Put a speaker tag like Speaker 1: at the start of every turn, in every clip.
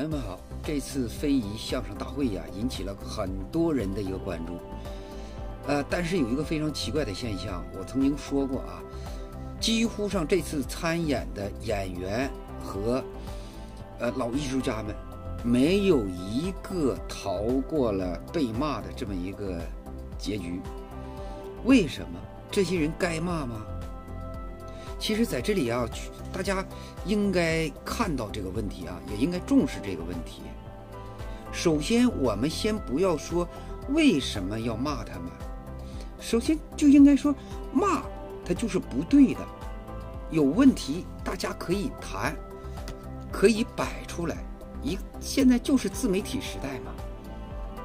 Speaker 1: 朋友们好，这次非遗相声大会呀，引起了很多人的一个关注。呃，但是有一个非常奇怪的现象，我曾经说过啊，几乎上这次参演的演员和呃老艺术家们，没有一个逃过了被骂的这么一个结局。为什么？这些人该骂吗？其实，在这里啊，大家应该看到这个问题啊，也应该重视这个问题。首先，我们先不要说为什么要骂他们，首先就应该说骂他就是不对的，有问题大家可以谈，可以摆出来。一现在就是自媒体时代嘛，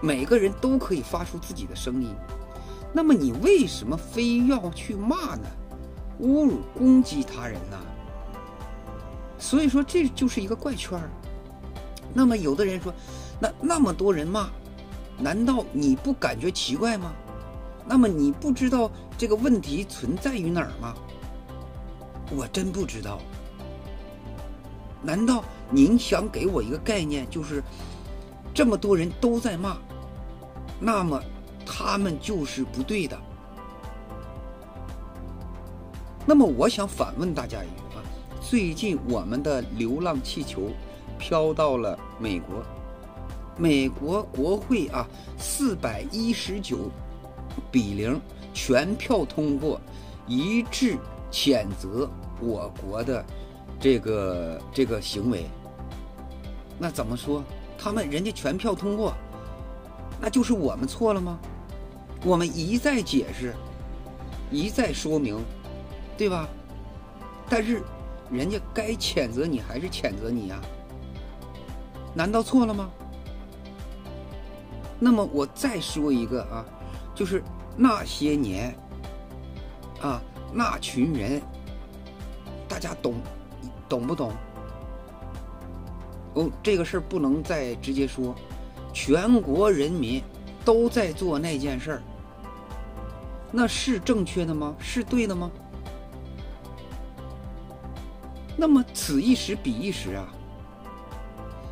Speaker 1: 每个人都可以发出自己的声音。那么你为什么非要去骂呢？侮辱、攻击他人呐，所以说这就是一个怪圈儿。那么有的人说，那那么多人骂，难道你不感觉奇怪吗？那么你不知道这个问题存在于哪儿吗？我真不知道。难道您想给我一个概念，就是这么多人都在骂，那么他们就是不对的？那么我想反问大家一句啊：最近我们的流浪气球飘到了美国，美国国会啊四百一十九比零全票通过，一致谴责我国的这个这个行为。那怎么说？他们人家全票通过，那就是我们错了吗？我们一再解释，一再说明。对吧？但是，人家该谴责你还是谴责你呀？难道错了吗？那么我再说一个啊，就是那些年，啊，那群人，大家懂懂不懂？哦，这个事儿不能再直接说，全国人民都在做那件事儿，那是正确的吗？是对的吗？那么此一时彼一时啊，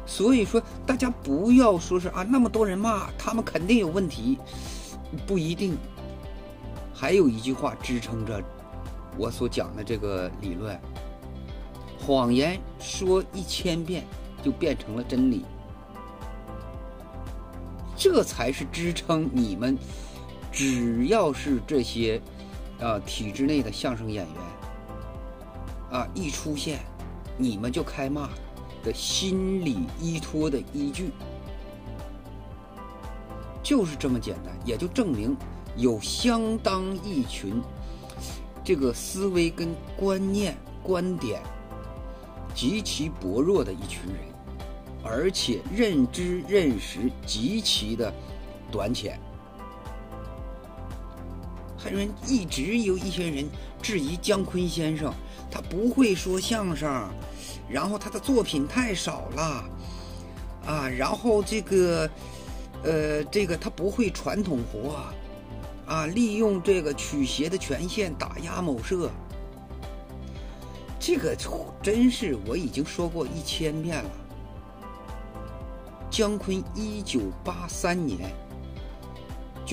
Speaker 1: 所以说大家不要说是啊，那么多人骂他们肯定有问题，不一定。还有一句话支撑着我所讲的这个理论：谎言说一千遍就变成了真理，这才是支撑你们只要是这些啊体制内的相声演员。啊！一出现，你们就开骂的心理依托的依据，就是这么简单，也就证明有相当一群这个思维跟观念、观点极其薄弱的一群人，而且认知认识极其的短浅。还有人一直有一些人质疑姜昆先生。他不会说相声，然后他的作品太少了，啊，然后这个，呃，这个他不会传统活，啊，利用这个曲协的权限打压某社，这个真是我已经说过一千遍了。姜昆一九八三年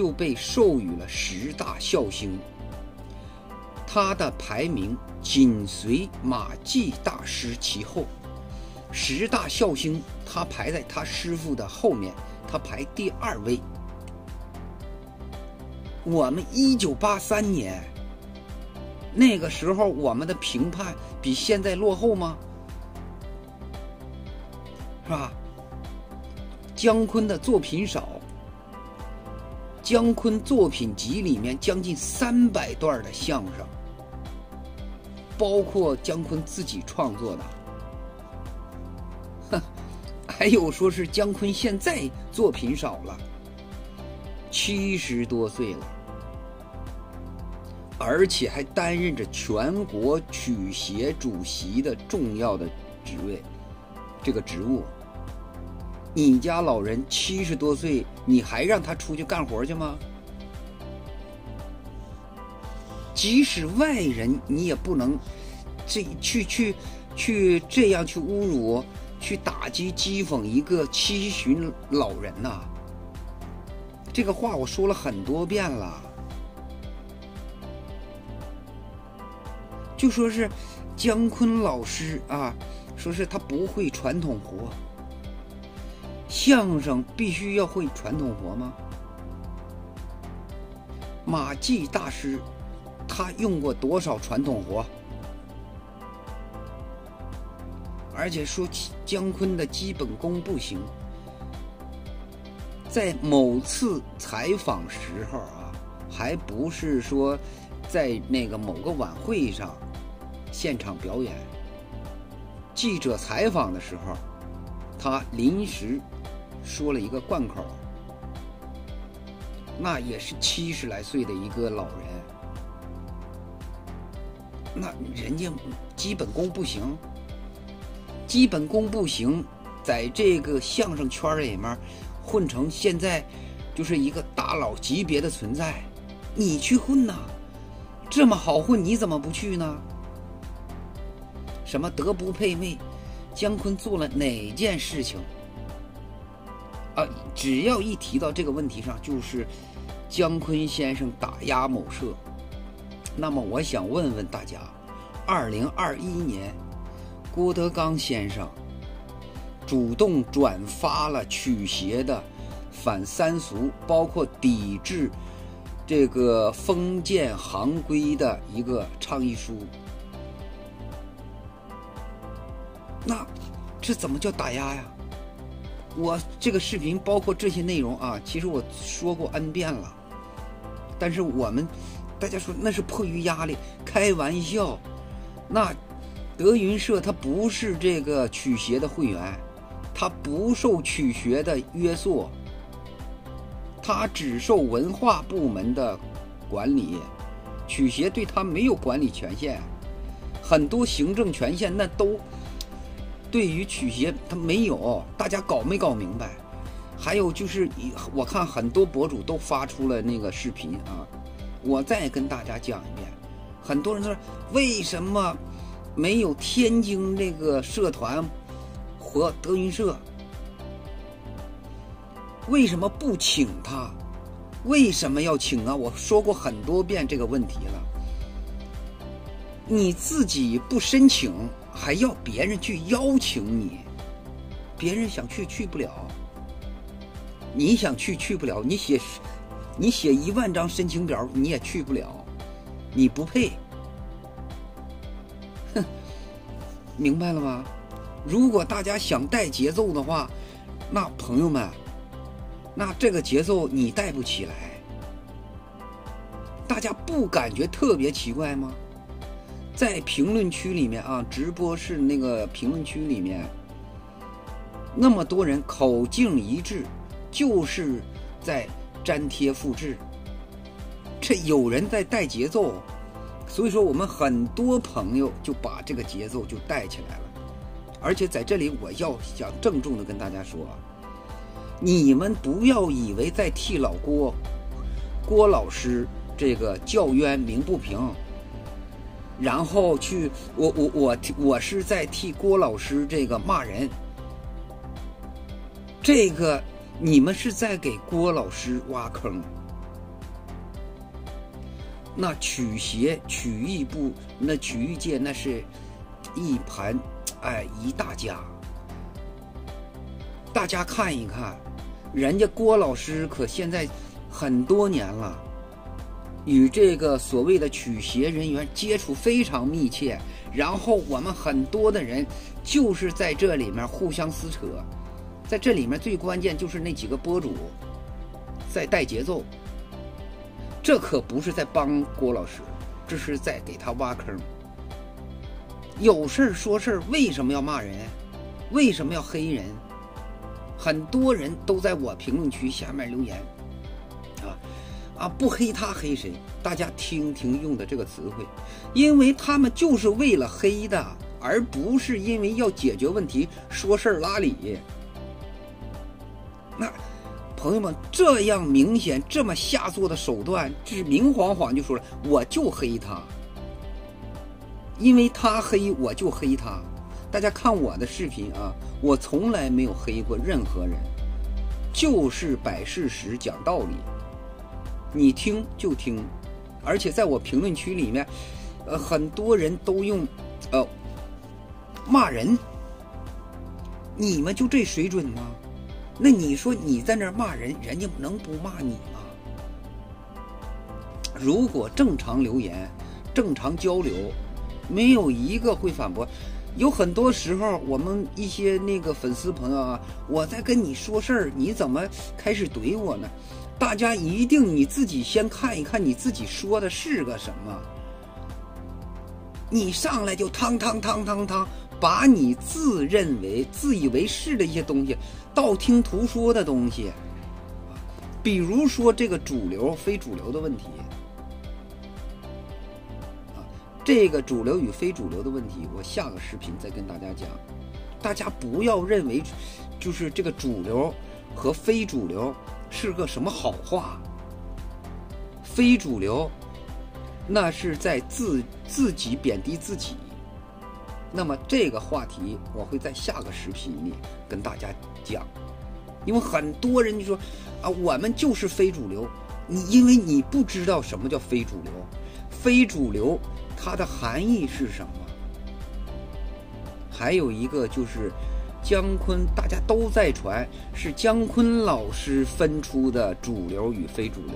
Speaker 1: 就被授予了十大孝星。他的排名紧随马季大师其后，十大孝星，他排在他师傅的后面，他排第二位。我们一九八三年那个时候，我们的评判比现在落后吗？是吧？姜昆的作品少，姜昆作品集里面将近三百段的相声。包括姜昆自己创作的，哼，还有说是姜昆现在作品少了，七十多岁了，而且还担任着全国曲协主席的重要的职位，这个职务。你家老人七十多岁，你还让他出去干活去吗？即使外人，你也不能这去去去这样去侮辱去打击讥讽一个七旬老人呐？这个话我说了很多遍了，就说是姜昆老师啊，说是他不会传统活，相声必须要会传统活吗？马季大师他用过多少传统活？而且说起姜昆的基本功不行。在某次采访时候啊，还不是说在那个某个晚会上现场表演。记者采访的时候，他临时说了一个贯口，那也是七十来岁的一个老人，那人家基本功不行，基本功不行，在这个相声圈里面。混成现在就是一个大佬级别的存在，你去混呐？这么好混，你怎么不去呢？什么德不配位？姜昆做了哪件事情？啊，只要一提到这个问题上，就是姜昆先生打压某社。那么我想问问大家：二零二一年，郭德纲先生。主动转发了曲协的反三俗，包括抵制这个封建行规的一个倡议书。那这怎么叫打压呀？我这个视频包括这些内容啊，其实我说过 N 遍了。但是我们大家说那是迫于压力，开玩笑。那德云社它不是这个曲协的会员。他不受曲协的约束，他只受文化部门的管理，曲协对他没有管理权限，很多行政权限那都对于曲协他没有，大家搞没搞明白？还有就是，我看很多博主都发出了那个视频啊，我再跟大家讲一遍，很多人说为什么没有天津这个社团？和德云社为什么不请他？为什么要请啊？我说过很多遍这个问题了。你自己不申请，还要别人去邀请你，别人想去去不了，你想去去不了。你写你写一万张申请表，你也去不了，你不配。哼，明白了吗？如果大家想带节奏的话，那朋友们，那这个节奏你带不起来，大家不感觉特别奇怪吗？在评论区里面啊，直播室那个评论区里面，那么多人口径一致，就是在粘贴复制，这有人在带节奏，所以说我们很多朋友就把这个节奏就带起来了。而且在这里，我要想郑重的跟大家说，你们不要以为在替老郭、郭老师这个叫冤鸣不平，然后去我我我我是在替郭老师这个骂人，这个你们是在给郭老师挖坑。那曲协、曲艺部、那曲艺界，那是一盘。哎，一大家，大家看一看，人家郭老师可现在很多年了，与这个所谓的曲协人员接触非常密切。然后我们很多的人就是在这里面互相撕扯，在这里面最关键就是那几个博主在带节奏，这可不是在帮郭老师，这是在给他挖坑。有事儿说事儿，为什么要骂人？为什么要黑人？很多人都在我评论区下面留言，啊，不黑他黑谁？大家听听用的这个词汇，因为他们就是为了黑的，而不是因为要解决问题、说事儿拉理。那朋友们，这样明显、这么下作的手段，这是明晃晃就说了，我就黑他。因为他黑我就黑他，大家看我的视频啊，我从来没有黑过任何人，就是摆事实、讲道理。你听就听，而且在我评论区里面，呃，很多人都用呃骂人，你们就这水准吗？那你说你在那骂人，人家能不骂你吗？如果正常留言、正常交流，没有一个会反驳。有很多时候，我们一些那个粉丝朋友啊，我在跟你说事儿，你怎么开始怼我呢？大家一定你自己先看一看，你自己说的是个什么。你上来就汤汤汤汤汤，把你自认为、自以为是的一些东西，道听途说的东西，比如说这个主流、非主流的问题。这个主流与非主流的问题，我下个视频再跟大家讲。大家不要认为，就是这个主流和非主流是个什么好话。非主流，那是在自自己贬低自己。那么这个话题，我会在下个视频里跟大家讲。因为很多人就说啊，我们就是非主流。你因为你不知道什么叫非主流，非主流。它的含义是什么？还有一个就是姜昆，大家都在传是姜昆老师分出的主流与非主流。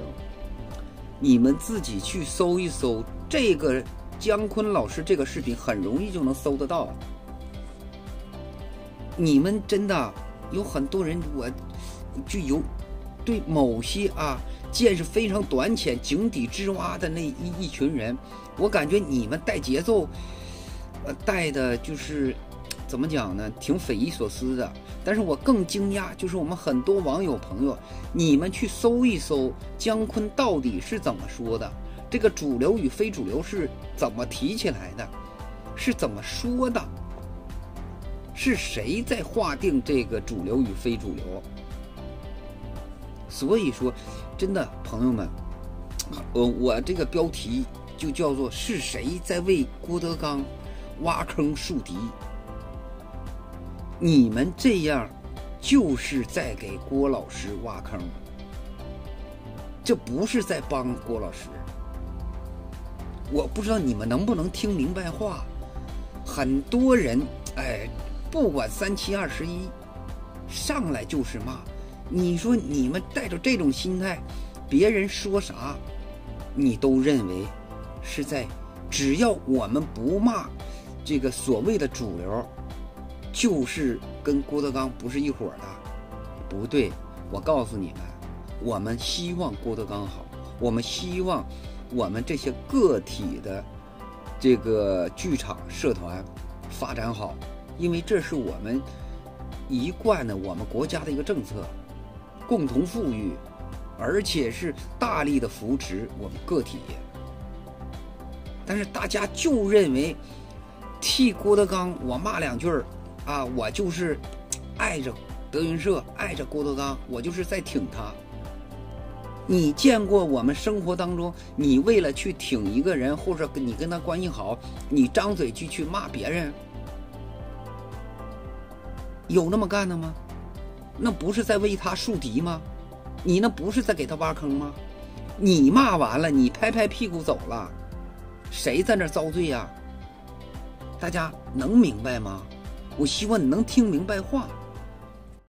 Speaker 1: 你们自己去搜一搜这个姜昆老师这个视频，很容易就能搜得到。你们真的有很多人，我就有对某些啊见识非常短浅、井底之蛙的那一一群人。我感觉你们带节奏，呃，带的就是怎么讲呢？挺匪夷所思的。但是我更惊讶，就是我们很多网友朋友，你们去搜一搜姜昆到底是怎么说的？这个主流与非主流是怎么提起来的？是怎么说的？是谁在划定这个主流与非主流？所以说，真的朋友们，我我这个标题。就叫做是谁在为郭德纲挖坑树敌？你们这样就是在给郭老师挖坑，这不是在帮郭老师。我不知道你们能不能听明白话。很多人哎，不管三七二十一，上来就是骂。你说你们带着这种心态，别人说啥，你都认为。是在，只要我们不骂这个所谓的主流，就是跟郭德纲不是一伙的，不对。我告诉你们，我们希望郭德纲好，我们希望我们这些个体的这个剧场社团发展好，因为这是我们一贯的我们国家的一个政策，共同富裕，而且是大力的扶持我们个体。但是大家就认为替郭德纲我骂两句儿啊，我就是爱着德云社，爱着郭德纲，我就是在挺他。你见过我们生活当中，你为了去挺一个人，或者你跟他关系好，你张嘴就去骂别人，有那么干的吗？那不是在为他树敌吗？你那不是在给他挖坑吗？你骂完了，你拍拍屁股走了。谁在那遭罪呀？大家能明白吗？我希望你能听明白话。